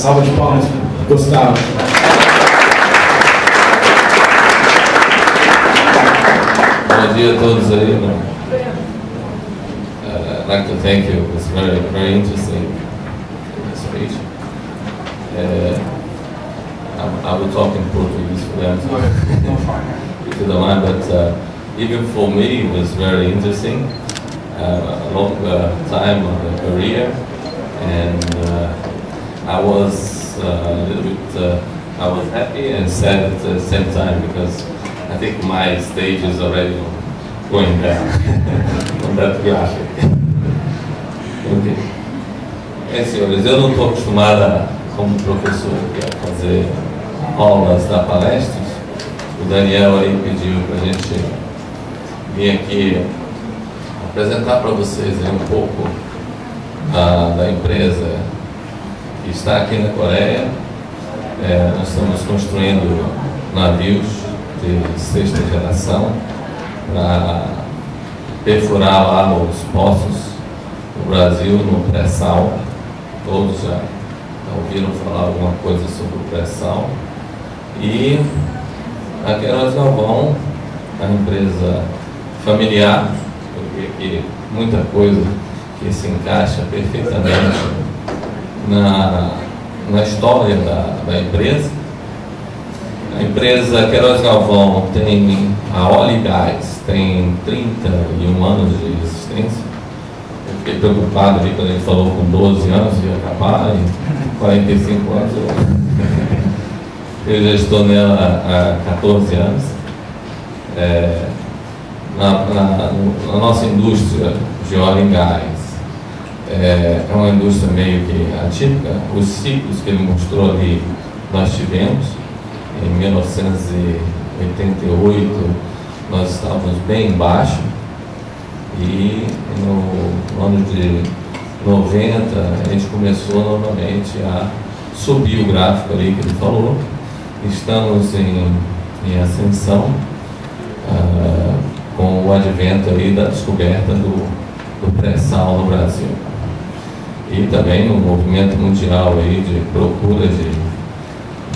Salva de palmas, Gustavo. Bom dia a todos aí. Né? Uh, I'd like to thank you. It's very, very interesting speech. Uh, I, I will talk in Portuguese for them. if you don't mind, but uh, even for me, it was very interesting. Uh, a long uh, time of a career, and uh, I was uh, a little bit. Uh, I was happy and sad at the same time because I think my stage is already going down on that graphic. ok. É, senhores, eu não estou acostumada, como professor, a fazer aulas da palestras. O Daniel aí pediu para a gente vir aqui apresentar para vocês um pouco da, da empresa está aqui na Coreia. É, nós estamos construindo navios de sexta geração para perfurar lá os poços do Brasil no pré-sal. Todos já ouviram falar alguma coisa sobre o pré-sal. E a Queiroz Galvão, a empresa familiar, porque aqui muita coisa que se encaixa perfeitamente na, na história da, da empresa. A empresa Queiroz Galvão tem a Oligás, tem 31 anos de existência. Eu fiquei preocupado ali quando ele falou com 12 anos ia acabar, e 45 anos eu, eu já estou nela há 14 anos. É, na, na, na, nossa indústria de óleo e gás, é, é uma indústria meio que atípica. Os ciclos que ele mostrou ali nós tivemos em 1988 nós estávamos bem baixo e no, no ano de 90 a gente começou novamente a subir o gráfico ali que ele falou. Estamos em, em ascensão uh, com o advento aí da descoberta do, do pré-sal no Brasil. E também no movimento mundial aí de procura de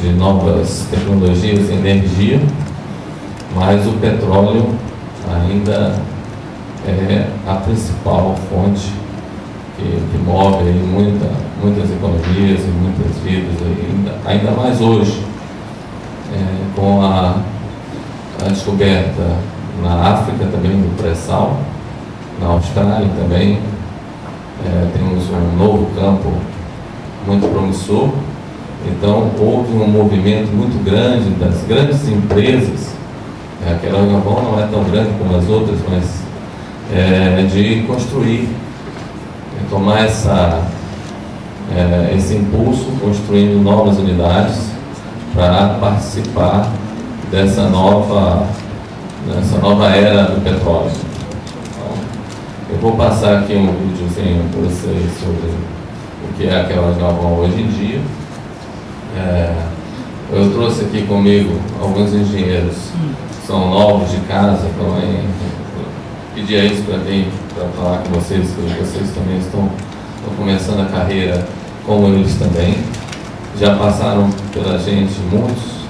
de novas tecnologias de energia, mas o petróleo ainda é a principal fonte que, que move aí muita, muitas economias e muitas vidas, ainda, ainda mais hoje, é, com a, a descoberta na África também do pré-sal, na Austrália também, é, temos um novo campo muito promissor então, houve um movimento muito grande das grandes empresas, é, aquela Gabon não é tão grande como as outras, mas é, de construir, de tomar essa, é, esse impulso, construindo novas unidades para participar dessa nova, dessa nova era do petróleo. Eu vou passar aqui um videozinho para vocês sobre o que é aquela Gabon hoje em dia. É, eu trouxe aqui comigo alguns engenheiros que são novos de casa, também pedi isso para mim, para falar com vocês, que vocês também estão, estão começando a carreira como eles também. Já passaram pela gente muitos,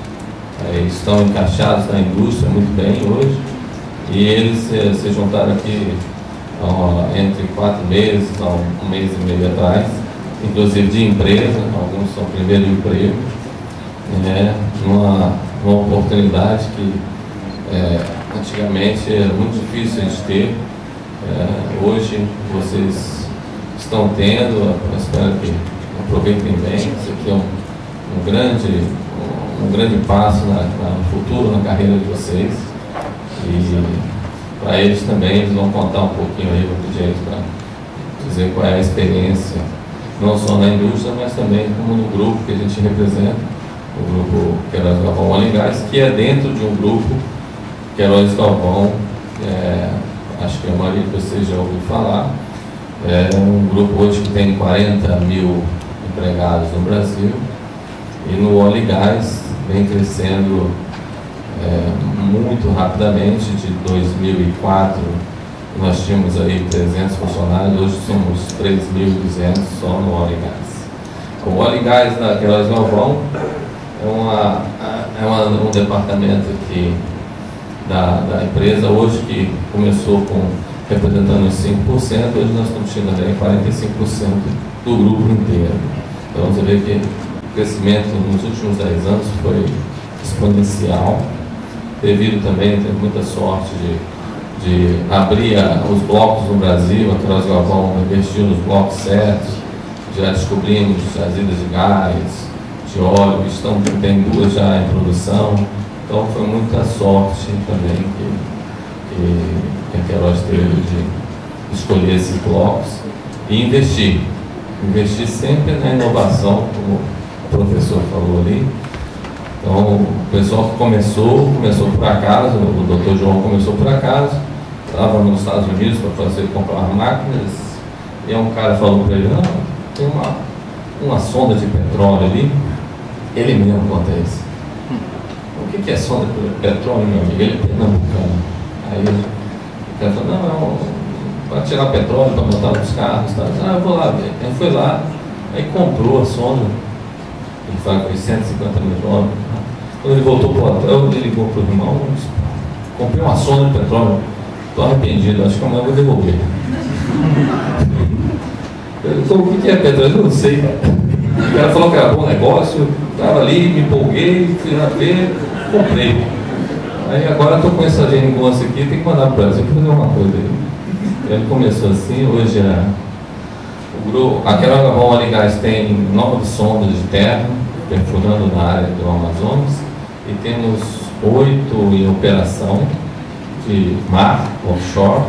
é, estão encaixados na indústria muito bem hoje, e eles se, se juntaram aqui entre quatro meses a um mês e meio atrás inclusive de empresa, alguns são primeiro emprego, né, numa, uma oportunidade que é, antigamente era muito difícil de ter. É, hoje vocês estão tendo, espero que aproveitem bem, isso aqui é um, um grande, um, um, grande passo na, na, no futuro, na carreira de vocês. E para eles também, eles vão contar um pouquinho aí, vou pedir eles para dizer qual é a experiência não só na indústria, mas também como no grupo que a gente representa, o grupo Queiroz Galvão. Óleo Gás, que é dentro de um grupo Queiroz Galvão, é, acho que a maioria de vocês já ouviu falar, é um grupo hoje que tem 40 mil empregados no Brasil e no óleo e gás vem crescendo muito rapidamente, de 2004 nós tínhamos aí 300 funcionários, hoje somos 3.200 só no óleo e gás. O óleo e gás da Queiroz Galvão é, uma, é uma, um departamento que, da, da empresa hoje que começou com representando os 5%, hoje nós estamos chegando em 45% do grupo inteiro. Então você vê que o crescimento nos últimos 10 anos foi exponencial, devido também, teve muita sorte de, de abrir os blocos no Brasil, a Cross Galvão investiu nos blocos certos, já descobrimos jazidas de gás, de óleo, estão, tem duas já em produção, então foi muita sorte também que, que, que a Queiroz teve de escolher esses blocos e investir. Investir sempre na inovação, como o professor falou ali. Então, o pessoal que começou, começou por acaso, o doutor João começou por acaso, estava nos Estados Unidos para fazer comprar máquinas, e um cara falou para ele, não, tem uma, uma sonda de petróleo ali, ele mesmo conta isso. O que, que é sonda de petróleo, meu amigo? Ele é pernambucano. Aí o cara falou, não, é para tirar petróleo, para botar nos carros. Tá? Ah, eu vou lá ver. Ele foi lá, aí comprou a sonda, com 150 mil dólares. Quando ele voltou para o hotel, ele ligou para o irmão, comprei uma sonda de petróleo, estou arrependido, acho que amanhã eu vou devolver. Ele falou, o que é petróleo? Eu não sei, O cara falou que era bom negócio, estava ali, me empolguei, fui lá ver, comprei. Aí agora estou com essa geringonça aqui, tem que mandar para o Brasil fazer uma coisa aí. Ele começou assim, hoje é, a Queiroga e Gás tem nove sondas de terra, perfurando na área do Amazonas, e temos oito em operação de mar, offshore,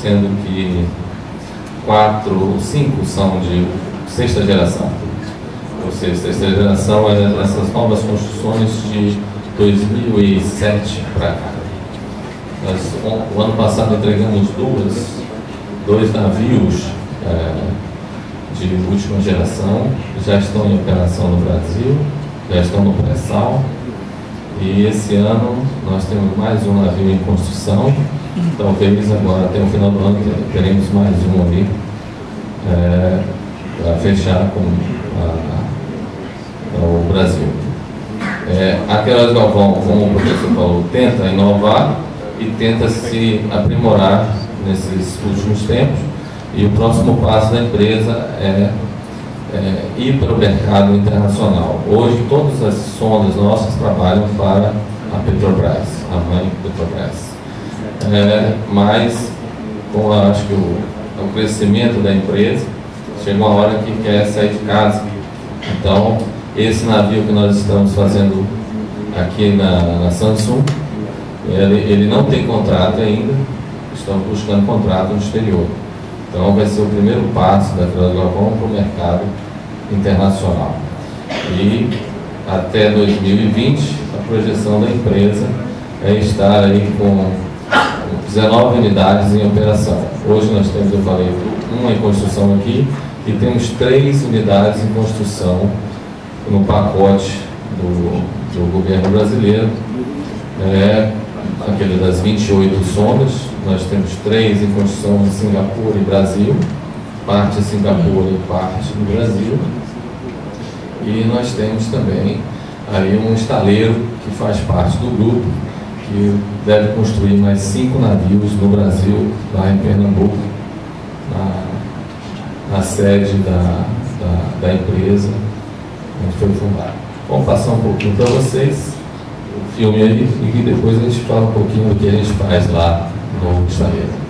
sendo que quatro, cinco são de sexta geração. Ou seja, sexta geração é essas novas construções de 2007 para cá. Nós, o ano passado entregamos duas, dois navios é, de última geração, já estão em operação no Brasil, já estão no pré-sal. E esse ano nós temos mais um navio em construção Talvez agora, até o final do ano, teremos mais um ali é, para fechar com a, a, o Brasil. É, a Queiroz Galvão, como o professor falou, tenta inovar e tenta se aprimorar nesses últimos tempos. E o próximo passo da empresa é, é ir para o mercado internacional. Hoje, todas as sondas nossas trabalham para a Petrobras, a mãe Petrobras é, mas com a, acho que o, o crescimento da empresa, chegou uma hora que quer sair de casa. Então, esse navio que nós estamos fazendo aqui na, na Samsung, ele, ele não tem contrato ainda, estamos buscando contrato no exterior. Então vai ser o primeiro passo da Vila Galvão para o mercado internacional. E até 2020, a projeção da empresa é estar aí com 19 unidades em operação. Hoje nós temos, eu falei, uma em construção aqui e temos três unidades em construção no pacote do, do governo brasileiro. É, aquele das 28 sondas, nós temos três em construção em Singapura e Brasil, parte em Singapura e parte no Brasil. E nós temos também aí um estaleiro que faz parte do grupo, que deve construir mais cinco navios no Brasil, lá em Pernambuco, na, na sede da, da, da, empresa onde foi fundada. Vamos passar um pouquinho para vocês o filme aí e depois a gente fala um pouquinho do que a gente faz lá no estaleiro. navio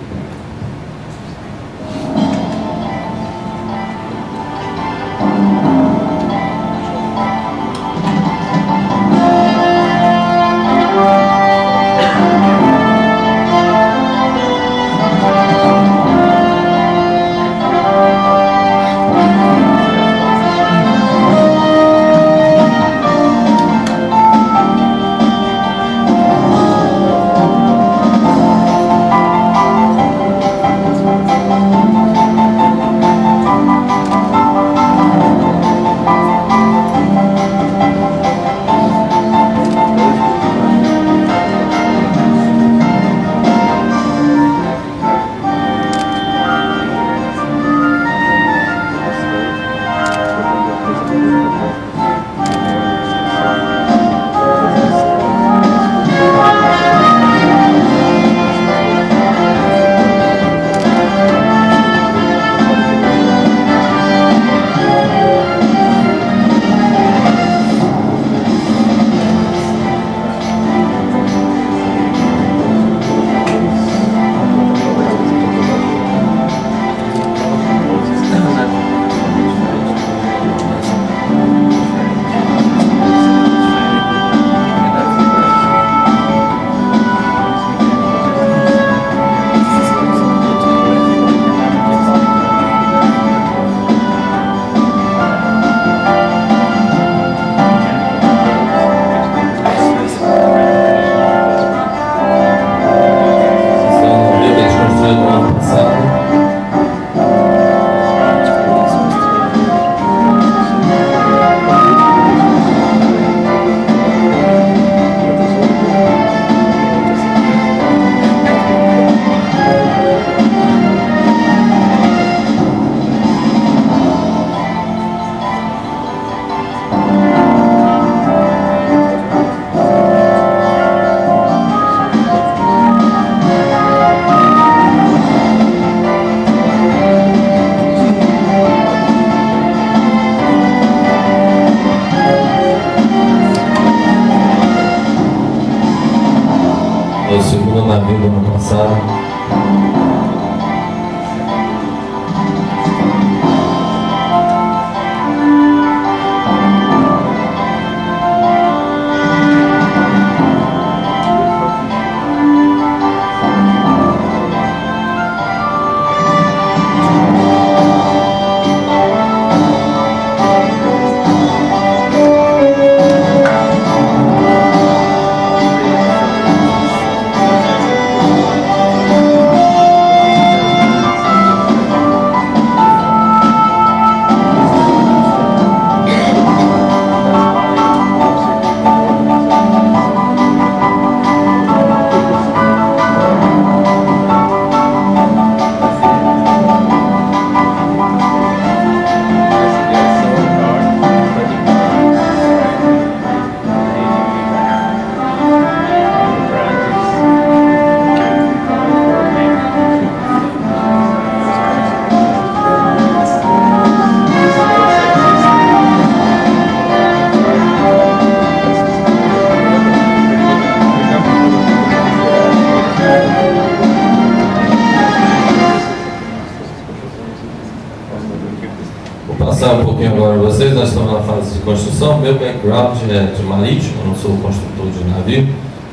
passar um pouquinho agora para vocês, nós estamos na fase de construção. Meu background é de marítimo, eu não sou construtor de navio,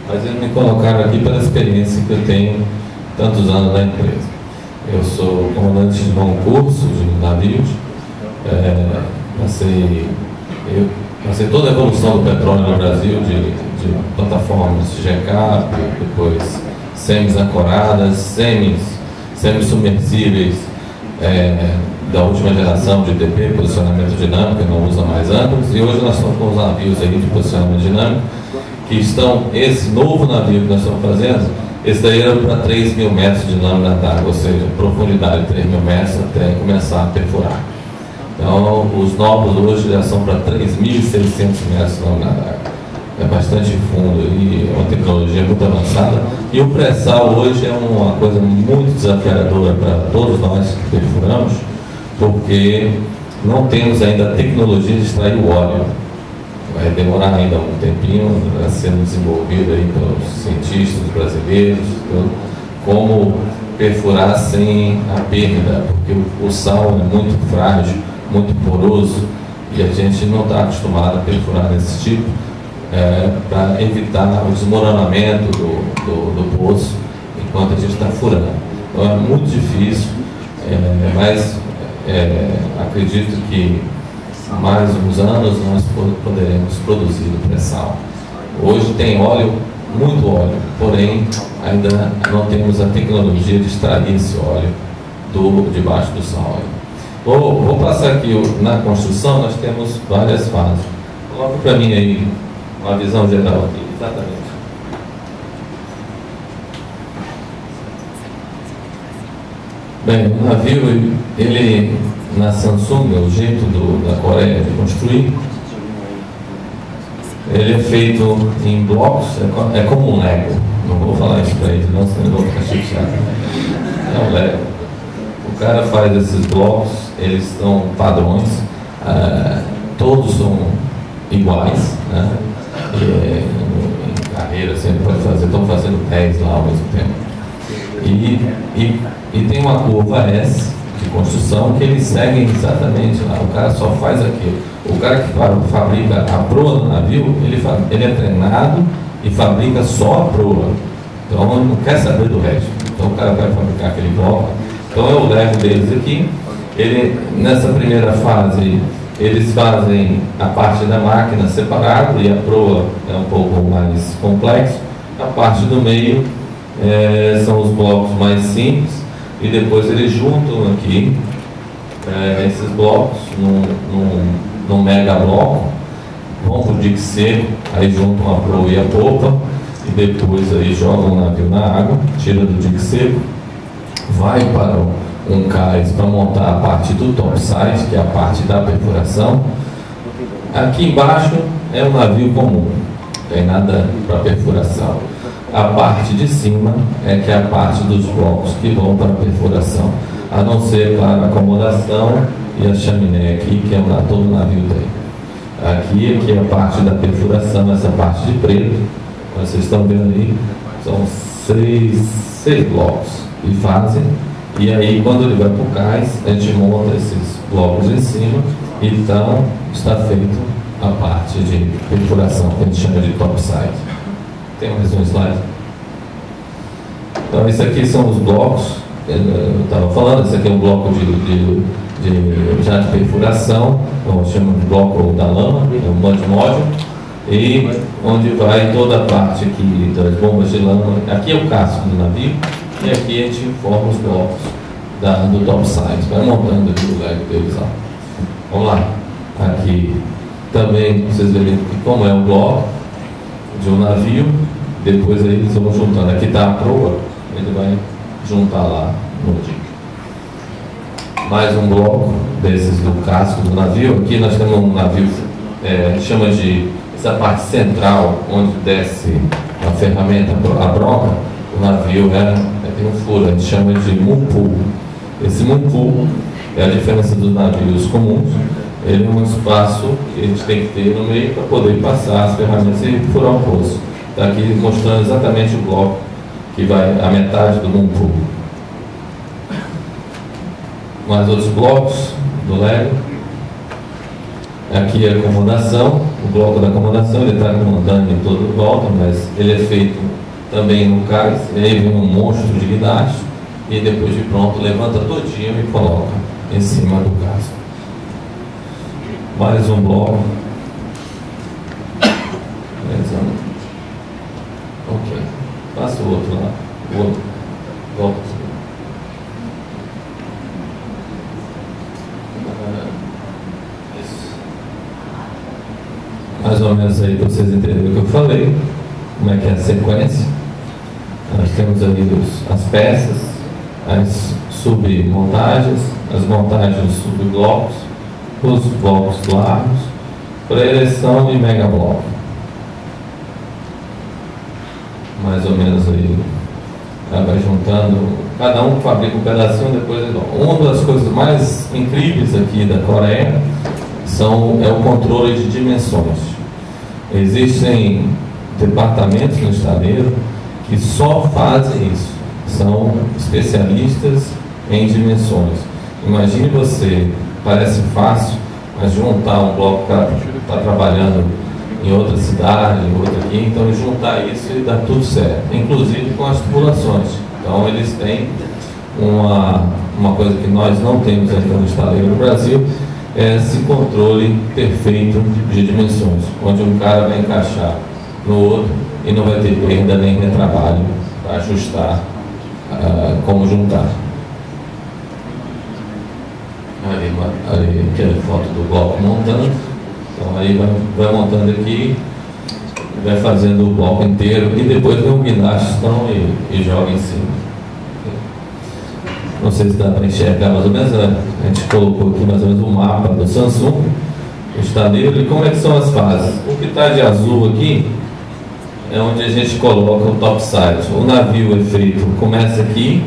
mas eles me colocaram aqui pela experiência que eu tenho tantos anos na empresa. Eu sou comandante de bom curso de navios, é, passei, eu passei toda a evolução do petróleo no Brasil, de, de plataformas de GCAP, depois semis ancoradas, semis, semi-submersíveis, é, da última geração de DP, posicionamento dinâmico, não usa mais âncoras, e hoje nós estamos com os navios aí de posicionamento dinâmico, que estão, esse novo navio que nós estamos fazendo, esse daí era para 3 mil metros de lâmina d'água, ou seja, profundidade de 3 mil metros até começar a perfurar. Então, os novos hoje já são para 3.600 metros de lâmina d'água. É bastante fundo e é uma tecnologia muito avançada. E o pré-sal hoje é uma coisa muito desafiadora para todos nós que perfuramos, porque não temos ainda a tecnologia de extrair o óleo. Vai demorar ainda um tempinho, está sendo desenvolvido aí pelos cientistas brasileiros, tudo, como perfurar sem a perda, porque o sal é muito frágil, muito poroso, e a gente não está acostumado a perfurar desse tipo, é, para evitar o desmoronamento do, do, do poço enquanto a gente está furando. Então é muito difícil, é, mas é, acredito que mais uns anos nós poderemos produzir o pré-sal. Hoje tem óleo, muito óleo, porém ainda não temos a tecnologia de extrair esse óleo do, debaixo do sal. Vou, vou passar aqui na construção, nós temos várias fases. Coloca para mim aí uma visão geral aqui, exatamente. Bem, o navio, ele na Samsung, o jeito do, da Coreia de construir, ele é feito em blocos, é, é como um Lego. Não vou falar isso para eles, não, senão vou ficar chateado. É um Lego. O cara faz esses blocos, eles são padrões, uh, todos são iguais, né? E, em carreira sempre pode fazer, estão fazendo 10 lá ao mesmo tempo. E, e, e tem uma curva S de construção que eles seguem exatamente lá. O cara só faz aquilo. O cara que fabrica a proa do navio, ele, ele é treinado e fabrica só a proa. Então ele não quer saber do resto. Então o cara vai fabricar aquele bloco. Então eu levo deles aqui. Ele, nessa primeira fase, eles fazem a parte da máquina separado e a proa é um pouco mais complexo. A parte do meio é, são os blocos mais simples e depois eles juntam aqui é, esses blocos num, num, num mega bloco, vão para o dique seco, aí juntam a proa e a popa e depois aí jogam o navio na água, tira do dique seco, vai para um cais para montar a parte do topside, que é a parte da perfuração. Aqui embaixo é um navio comum, não tem nada para perfuração. A parte de cima é que é a parte dos blocos que vão para a perfuração, a não ser, claro, a acomodação e a chaminé aqui, que é lá todo navio tem. Aqui, aqui é a parte da perfuração, essa parte de preto, vocês estão vendo aí, são seis, seis blocos que fazem. E aí, quando ele vai para o cais, a gente monta esses blocos em cima, então está feito a parte de perfuração, que a gente chama de topside. Tem mais um slide? Então, isso aqui são os blocos, eu estava falando, esse aqui é um bloco de, de, de, já de perfuração, então chama de bloco da lama, é um mud module, e onde vai toda a parte aqui das bombas de lama, aqui é o casco do navio, e aqui a gente forma os blocos da, do topside, vai montando aqui o lego deles. Ó. Vamos lá, aqui também vocês verem como é o bloco de um navio, depois aí eles vão juntando. Aqui está a proa, ele vai juntar lá no dique. Mais um bloco desses do casco do navio. Aqui nós temos um navio, é, chama de essa parte central, onde desce a ferramenta, a broca, o navio é, é, tem um furo, a gente chama de mumpu. Esse mumpu é a diferença dos navios comuns ele é um espaço que a gente tem que ter no meio para poder passar as ferramentas e furar o poço. Está aqui mostrando exatamente o bloco que vai a metade do mundo Mais outros blocos do Lego. Aqui é a acomodação, o bloco da acomodação, ele está acomodando em toda volta, mas ele é feito também no cais, e aí vem um monstro de guindaste, e depois de pronto levanta todinho e coloca em cima do casco mais um bloco. Ok. Passa o outro lá. O outro. Volta. Mais ou menos aí para vocês entenderem o que eu falei. Como é que é a sequência. Nós temos ali os, as peças, as submontagens, as montagens dos subblocos os blocos largos para ereção e mega bloco. Mais ou menos aí. Vai juntando, cada um fabrica um pedacinho, depois é Uma das coisas mais incríveis aqui da Coreia são, é o controle de dimensões. Existem departamentos no estaleiro que só fazem isso. São especialistas em dimensões. Imagine você parece fácil, mas juntar um bloco que está trabalhando em outra cidade, em outra aqui, então juntar isso e dar tudo certo, inclusive com as tubulações. Então eles têm uma, uma coisa que nós não temos ainda no estaleiro no Brasil, é esse controle perfeito de dimensões, onde um cara vai encaixar no outro e não vai ter perda nem retrabalho para ajustar uh, como juntar ali, ali aquela foto do bloco montando. Então aí vai, vai montando aqui, vai fazendo o bloco inteiro e depois vem um guinastão e, e joga em cima. Não sei se dá para enxergar mais ou menos, né? a gente colocou aqui mais ou menos o um mapa do Samsung, o estaleiro, e como é que são as fases. O que está de azul aqui é onde a gente coloca o topside. O navio é feito, começa aqui,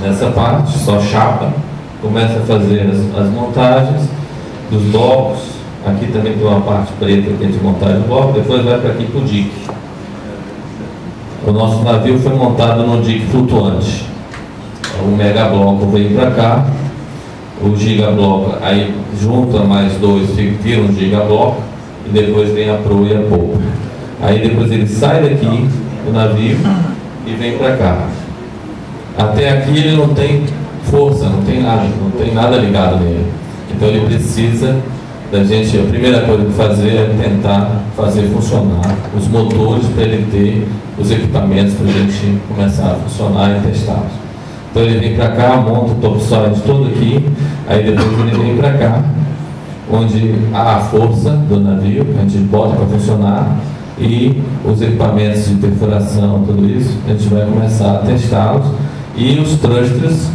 nessa parte, só chapa, começa a fazer as, as montagens dos blocos. Aqui também tem uma parte preta que é de montagem do bloco, depois vai para aqui para o dique. O nosso navio foi montado no dique flutuante. O mega bloco veio para cá, o gigabloco, aí junta mais dois, vira um gigabloco, e depois vem a proa e a polpa. Aí depois ele sai daqui do navio e vem para cá. Até aqui ele não tem força, não tem nada, não tem nada ligado nele. Então ele precisa da gente, a primeira coisa que fazer é tentar fazer funcionar os motores para ele ter os equipamentos para a gente começar a funcionar e testá-los. Então ele vem para cá, monta o topside todo aqui, aí depois ele vem para cá, onde há a força do navio, a gente bota para funcionar, e os equipamentos de perfuração, tudo isso, a gente vai começar a testá-los, e os thrusters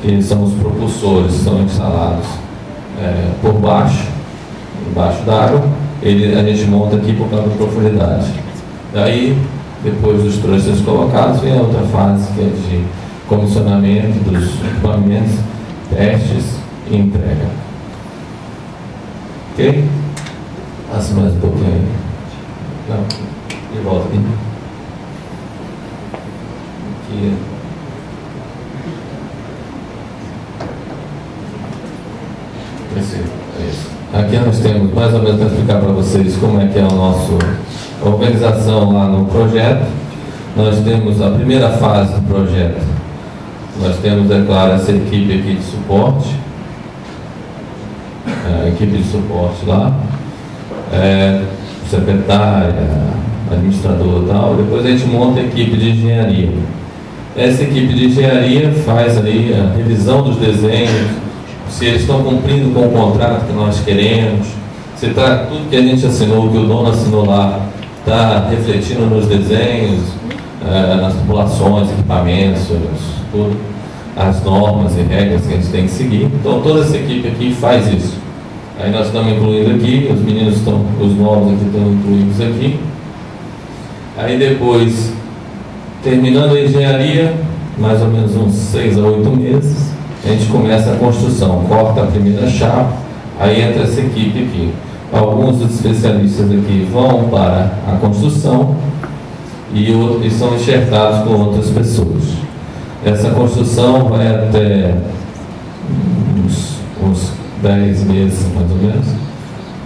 que são os propulsores, são instalados é, por baixo, embaixo d'água, ele, a gente monta aqui por causa da profundidade. Daí, depois dos thrusters colocados, vem a outra fase que é de comissionamento dos equipamentos, testes e entrega. Ok? Passa mais um pouquinho. Não, de volta aqui. aqui. Esse, esse. Aqui nós temos mais ou menos para explicar para vocês como é que é a nossa organização lá no projeto. Nós temos a primeira fase do projeto. Nós temos, é claro, essa equipe aqui de suporte. A equipe de suporte lá. É, secretária, administrador e tal. Depois a gente monta a equipe de engenharia. Essa equipe de engenharia faz aí a revisão dos desenhos, se eles estão cumprindo com o contrato que nós queremos, se tá, tudo que a gente assinou, que o dono assinou lá, está refletindo nos desenhos, eh, nas tubulações, equipamentos, tudo, as normas e regras que a gente tem que seguir. Então toda essa equipe aqui faz isso. Aí nós estamos incluindo aqui, os meninos estão, os novos aqui estão incluídos aqui. Aí depois, terminando a engenharia, mais ou menos uns seis a oito meses, a gente começa a construção, corta a primeira chapa, aí entra essa equipe aqui. Alguns dos especialistas aqui vão para a construção e, e são enxertados com outras pessoas. Essa construção vai até uns, uns 10 meses, mais ou menos,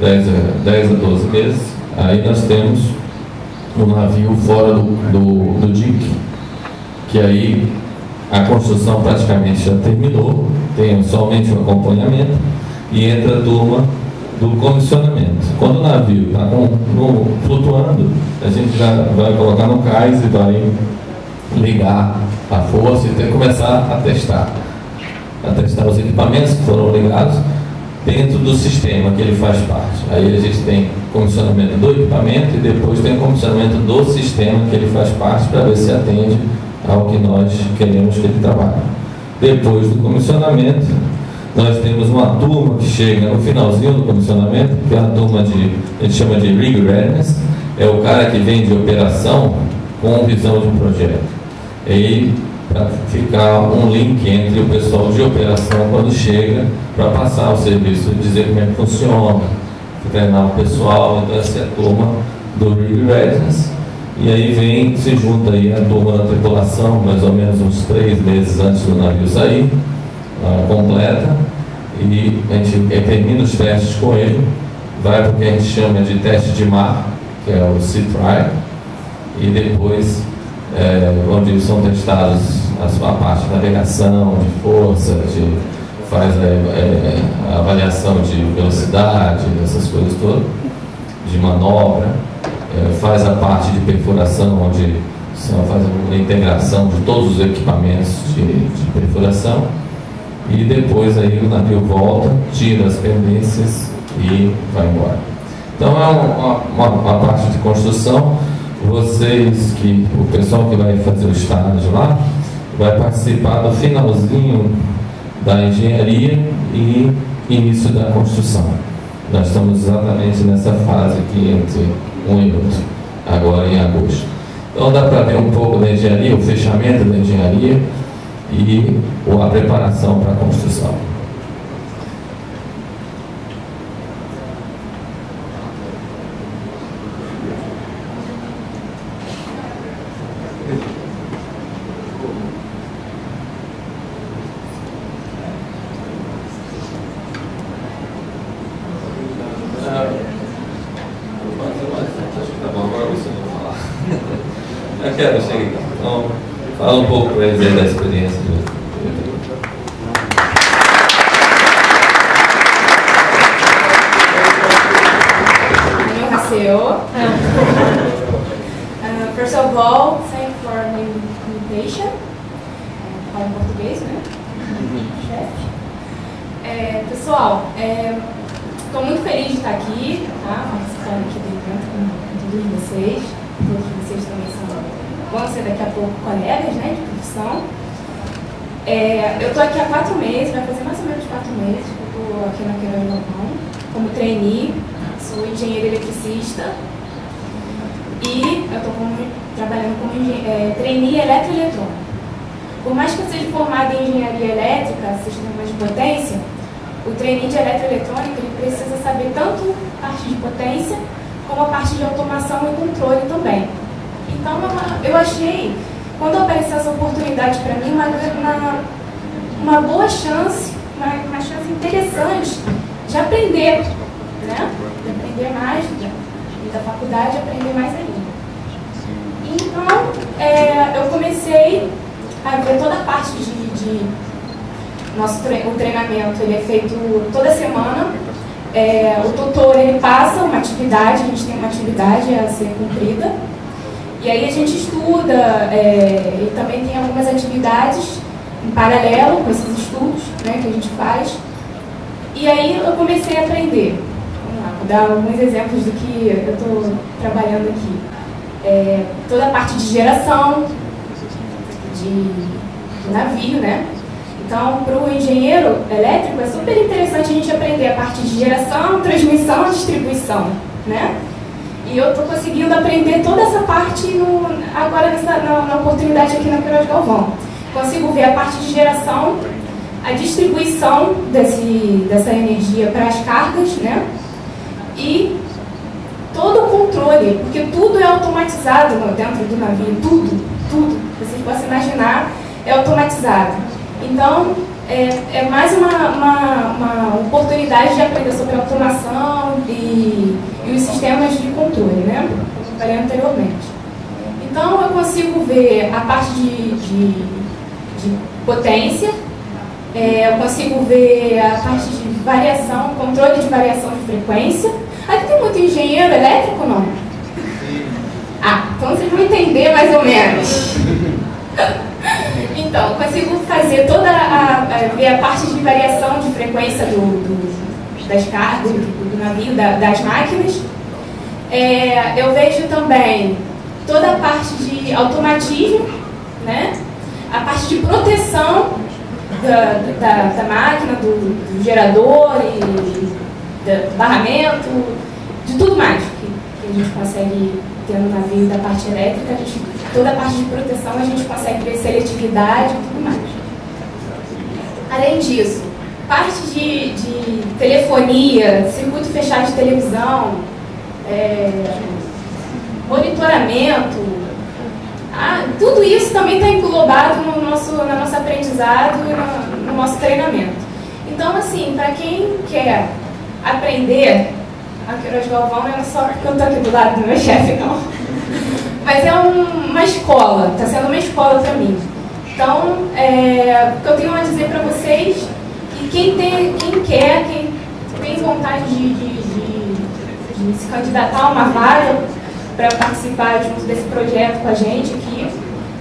10 a, 10 a 12 meses. Aí nós temos um navio fora do, do, do que aí a construção praticamente já terminou, tem somente um acompanhamento e entra a turma do comissionamento. Quando o navio está flutuando, a gente já vai colocar no cais e vai ligar a força e tem que começar a testar. A testar os equipamentos que foram ligados dentro do sistema que ele faz parte. Aí a gente tem comissionamento do equipamento e depois tem o comissionamento do sistema que ele faz parte para ver se atende ao que nós queremos que ele trabalhe. Depois do comissionamento, nós temos uma turma que chega no finalzinho do comissionamento, que é a turma de, a gente chama de Rig Readiness, é o cara que vem de operação com visão de projeto. E para ficar um link entre o pessoal de operação quando chega para passar o serviço, dizer como é que funciona, treinar o pessoal, então essa é a turma do Rig Readiness e aí vem, se junta aí a turma da tripulação, mais ou menos uns três meses antes do navio sair, uh, completa, e a gente termina os testes com ele, vai para o que a gente chama de teste de mar, que é o Sea Trial, e depois é, onde são testados a sua parte de navegação, de força, de, faz a, é, a avaliação de velocidade, essas coisas todas, de manobra. é, faz a parte de perfuração, onde faz a integração de todos os equipamentos de, de perfuração e depois aí o navio volta, tira as pendências e vai embora. Então é uma, uma, uma, parte de construção. Vocês que o pessoal que vai fazer o estágio lá vai participar do finalzinho da engenharia e início da construção. Nós estamos exatamente nessa fase aqui entre outro, agora em agosto. Então dá para ver um pouco da engenharia, o fechamento da engenharia e a preparação para a construção. Fala um pouco para eles aí da experiência. Uh, first of all, thank you for the invitation. Fala em português, né? Chefe. É, pessoal, estou é, muito feliz de estar aqui, tá? participando aqui do com, todos vocês. Todos vocês também são vão ser daqui a pouco colegas né, de profissão. É, eu estou aqui há quatro meses, vai fazer mais ou menos quatro meses que eu estou aqui na Queiroz Galvão, como trainee, sou engenheiro eletricista e eu estou trabalhando como é, trainee eletroeletrônico. Por mais que eu seja formada em engenharia elétrica, sistemas de potência, o trainee de eletroeletrônica ele precisa saber tanto a parte de potência como a parte de automação e controle também. Então eu achei quando apareceu essa oportunidade para mim, uma, uma, uma boa chance, uma, uma chance interessante de aprender, né? De aprender mais, e da faculdade aprender mais ainda. Então, é, eu comecei a ver toda a parte de, de nosso tre o treinamento, ele é feito toda semana. É, o tutor ele passa uma atividade, a gente tem uma atividade a ser cumprida. E aí a gente estuda é, e também tem algumas atividades em paralelo com esses estudos né, que a gente faz. E aí eu comecei a aprender. Dar alguns exemplos do que eu estou trabalhando aqui. É, toda a parte de geração de navio, né? Então, para o engenheiro elétrico, é super interessante a gente aprender a parte de geração, transmissão e distribuição, né? E eu estou conseguindo aprender toda essa parte no, agora nessa, na, na, oportunidade aqui na Queiroz Galvão. Consigo ver a parte de geração, a distribuição desse, dessa energia para as cargas, né? E todo o controle, porque tudo é automatizado dentro do navio, tudo, tudo. Vocês possam imaginar, é automatizado. Então, é, é mais uma, uma, uma, oportunidade de aprender sobre automação e, e os sistemas de controle, né? Como falei anteriormente. Então, eu consigo ver a parte de, de, de potência, é, eu consigo ver a parte de variação, controle de variação de frequência. Aqui tem muito engenheiro elétrico, não? Ah, então vocês vão entender mais ou menos. Então, consigo fazer toda a, a, ver a parte de variação de frequência do, do das cargas, do, do navio, da, das máquinas. É, eu vejo também toda a parte de automatismo, né? a parte de proteção da, da, da máquina, do, do, gerador e do barramento, de tudo mais que, que a gente consegue ter no navio da parte elétrica, a gente toda a parte de proteção a gente consegue ver seletividade e tudo mais. Além disso, parte de, de telefonia, circuito fechado de televisão, é, monitoramento, ah, tudo isso também está englobado no nosso, no nosso aprendizado e no, no nosso treinamento. Então, assim, para quem quer aprender, a Queiroz Galvão não é só porque eu estou aqui do lado do meu chefe, não. Mas é um, uma escola, está sendo uma escola para mim. Então, é, o que eu tenho a dizer para vocês, que quem, tem, quem quer, quem tem vontade de, de, de, de se candidatar a uma vaga para participar junto desse projeto com a gente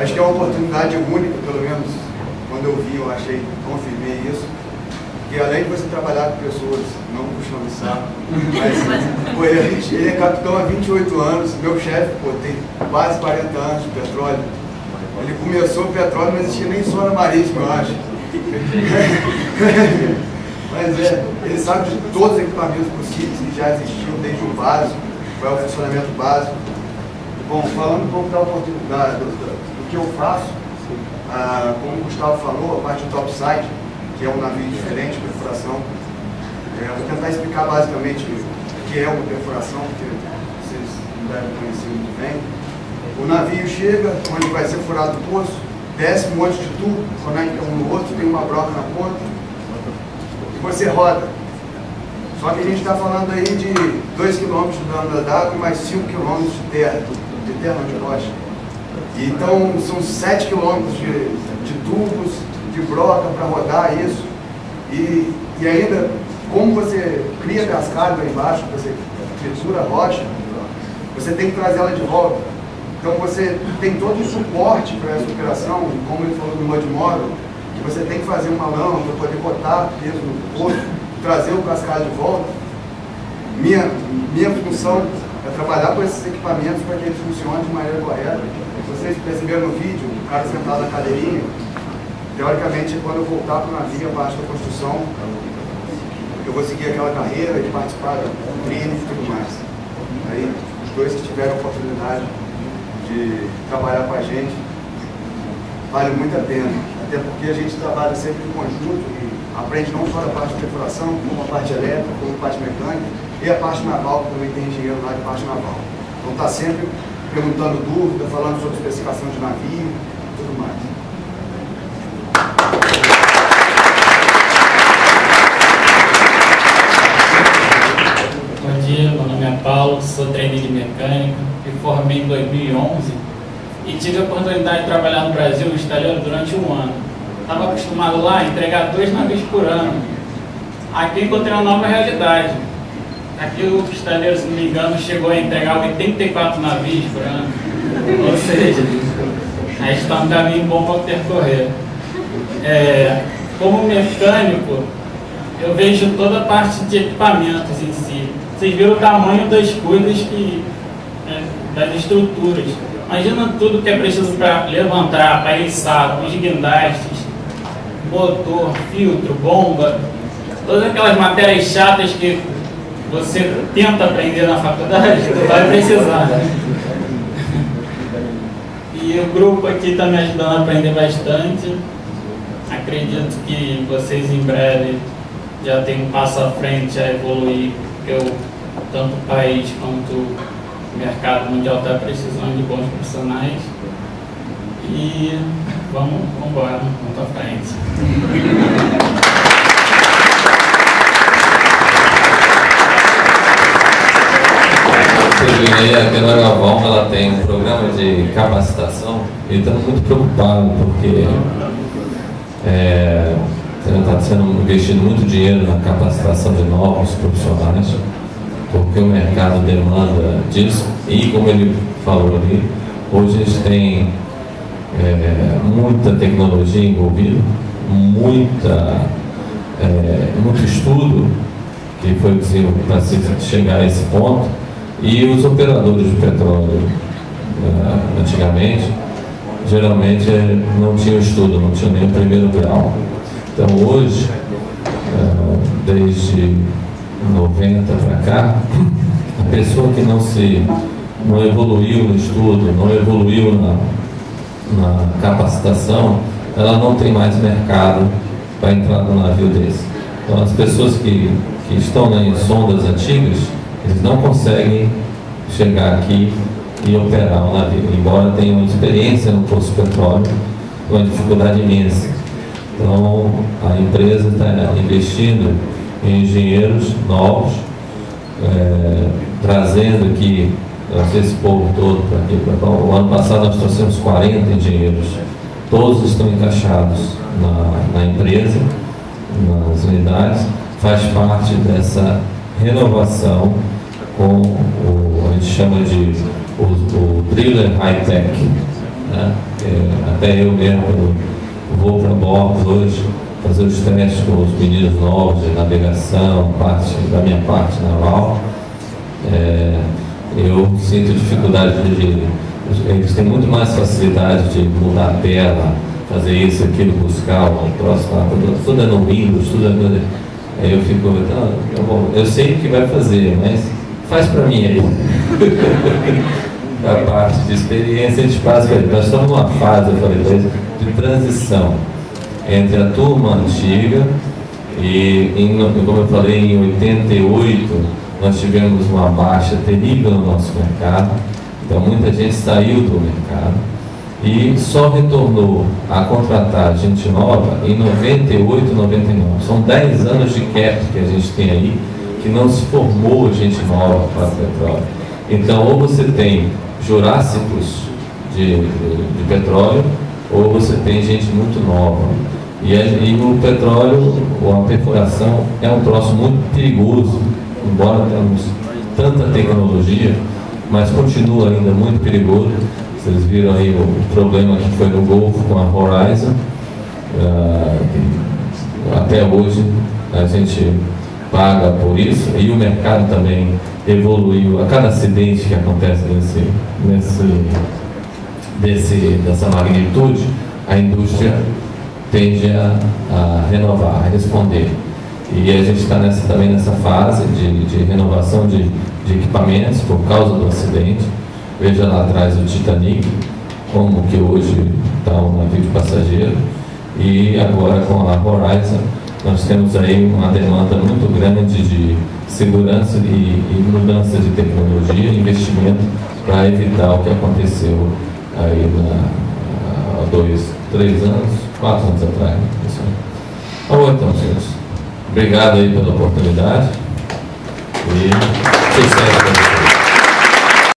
Acho que é uma oportunidade única, pelo menos quando eu vi, eu achei, confirmei isso. Que além de você trabalhar com pessoas, não puxando saco, mas pô, ele, é capitão há 28 anos, meu chefe pô, tem quase 40 anos de petróleo. Ele começou o petróleo, não existia nem zona marítima, eu acho. mas é, ele sabe de todos os equipamentos possíveis que já existiam, desde o básico, qual é o funcionamento básico. Bom, falando um pouco da oportunidade, do, que eu faço, ah, como o Gustavo falou, a parte do topside, que é um navio diferente, perfuração. É, vou tentar explicar basicamente o que é uma perfuração, porque vocês não devem conhecer muito bem. O navio chega, onde vai ser furado o poço, desce um monte de tubo, conecta um no outro, tem uma broca na ponta, e você roda. Só que a gente está falando aí de 2 km de lâmina d'água e mais 5 km de terra, de terra de rocha. Então são 7 quilômetros de, de tubos, de broca para rodar isso. E, e ainda, como você cria cascada lá embaixo, você tritura a rocha, você tem que trazer ela de volta. Então você tem todo o suporte para essa operação, como ele falou no Mud Model, que você tem que fazer uma lama para poder botar peso no poço, trazer o cascalho de volta. Minha, minha função é trabalhar com esses equipamentos para que eles funcionem de maneira correta. Vocês perceberam no vídeo, o cara sentado na cadeirinha, teoricamente, quando eu voltar para o navio, a da construção, eu vou seguir aquela carreira de participar do treino e tudo mais. Aí, os dois que tiveram a oportunidade de trabalhar com a gente, vale muito a pena. Até porque a gente trabalha sempre em conjunto e aprende não só a parte de perfuração, como a parte elétrica, como a parte mecânica e a parte naval, que também tem engenheiro lá de parte naval. Então está sempre perguntando dúvida, falando sobre especificação de navio e tudo mais. Bom dia, meu nome é Paulo, sou trainee de mecânica, me formei em 2011 e tive a oportunidade de trabalhar no Brasil, no estaleiro, durante um ano. Estava acostumado lá a entregar dois navios por ano. Aqui encontrei uma nova realidade. Aqui o estaleiro, se não me engano, chegou a entregar 84 navios por ano. Ou seja, a gente está um caminho bom para percorrer. É, como mecânico, eu vejo toda a parte de equipamentos em si. Vocês viram o tamanho das coisas que. É, das estruturas. Imagina tudo que é preciso para levantar, para içar, os guindastes, motor, filtro, bomba, todas aquelas matérias chatas que você tenta aprender na faculdade, tu vai precisar. E o grupo aqui está me ajudando a aprender bastante. Acredito que vocês em breve já tem um passo à frente a evoluir, porque tanto o país quanto o mercado mundial está precisando de bons profissionais. E vamos, vamos embora, vamos à frente. Terminei a Penoravão, ela tem um programa de capacitação e estamos muito preocupados porque é, está sendo investido muito dinheiro na capacitação de novos profissionais, porque o mercado demanda disso e como ele falou ali, hoje a gente tem é, muita tecnologia envolvida, muita, é, muito estudo que foi para chegar a esse ponto e os operadores de petróleo, uh, antigamente, geralmente não tinham estudo, não tinham nem o primeiro grau. Então hoje, uh, desde 90 para cá, a pessoa que não se não evoluiu no estudo, não evoluiu na, na capacitação, ela não tem mais mercado para entrar no navio desse. Então as pessoas que, que estão em sondas antigas, eles não conseguem chegar aqui e operar um navio, embora tenham experiência no posto petróleo, com uma dificuldade imensa. Então, a empresa está investindo em engenheiros novos, é, trazendo aqui esse povo todo para aqui. Pra, o ano passado nós trouxemos 40 engenheiros, todos estão encaixados na, na empresa, nas unidades, faz parte dessa renovação com o, a gente chama de o, o thriller high-tech. Né? É, até eu mesmo vou para bordo hoje fazer os testes com os meninos novos de navegação, parte da minha parte naval. É, eu sinto dificuldade de. Eles têm muito mais facilidade de mudar a tela, fazer isso, aquilo, buscar o próximo, tudo é no Windows, tudo é. Aí eu fico, então, eu, eu sei o que vai fazer, mas faz para mim aí. a parte de experiência, a gente passa, nós estamos numa fase, eu falei, de transição entre a turma antiga e, em, como eu falei, em 88 nós tivemos uma baixa terrível no nosso mercado, então muita gente saiu do mercado e só retornou a contratar gente nova em 98, 99. São 10 anos de cap que a gente tem aí, que não se formou gente nova para petróleo. Então, ou você tem jurássicos de, de, de petróleo, ou você tem gente muito nova. E, e o petróleo, ou a perfuração, é um troço muito perigoso, embora tenhamos tanta tecnologia, mas continua ainda muito perigoso. Vocês viram aí o problema que foi no Golfo com a Horizon. Uh, até hoje a gente paga por isso e o mercado também evoluiu a cada acidente que acontece nesse, nesse, desse, dessa magnitude, a indústria tende a, a renovar, a responder. E a gente está nessa, também nessa fase de, de renovação de, de equipamentos por causa do acidente. Veja lá atrás o Titanic, como que hoje está um navio de passageiro. E agora com a Horizon, nós temos aí uma demanda muito grande de segurança e, e mudança de tecnologia, investimento para evitar o que aconteceu aí na, há dois, três anos, quatro anos atrás. Né? Bom, então, senhores, obrigado aí pela oportunidade e sucesso.